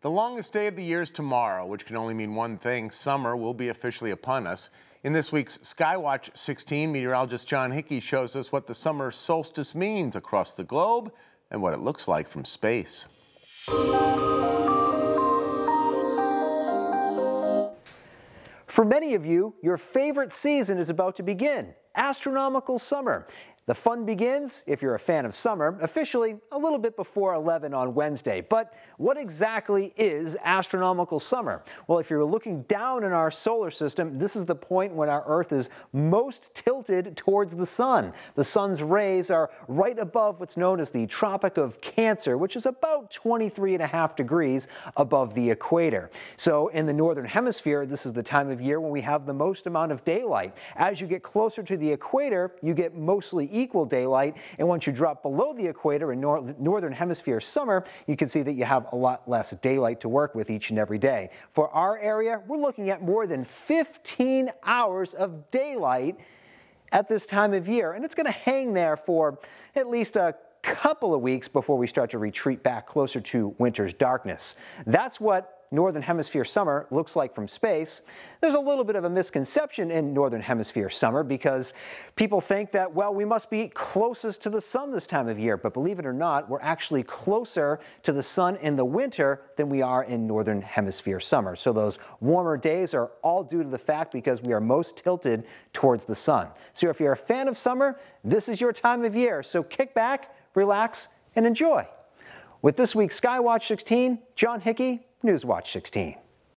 The longest day of the year is tomorrow, which can only mean one thing summer will be officially upon us. In this week's Skywatch 16, meteorologist John Hickey shows us what the summer solstice means across the globe and what it looks like from space. For many of you, your favorite season is about to begin astronomical summer. The fun begins, if you're a fan of summer, officially a little bit before 11 on Wednesday. But what exactly is astronomical summer? Well, if you're looking down in our solar system, this is the point when our Earth is most tilted towards the sun. The sun's rays are right above what's known as the Tropic of Cancer, which is about 23 and a half degrees above the equator. So in the northern hemisphere, this is the time of year when we have the most amount of daylight. As you get closer to the equator, you get mostly equal daylight. And once you drop below the equator in nor northern hemisphere summer, you can see that you have a lot less daylight to work with each and every day. For our area, we're looking at more than 15 hours of daylight at this time of year. And it's going to hang there for at least a couple of weeks before we start to retreat back closer to winter's darkness. That's what Northern Hemisphere summer looks like from space. There's a little bit of a misconception in Northern Hemisphere summer because people think that, well, we must be closest to the sun this time of year. But believe it or not, we're actually closer to the sun in the winter than we are in Northern Hemisphere summer. So those warmer days are all due to the fact because we are most tilted towards the sun. So if you're a fan of summer, this is your time of year. So kick back, relax, and enjoy. With this week's Skywatch 16, John Hickey, Newswatch 16.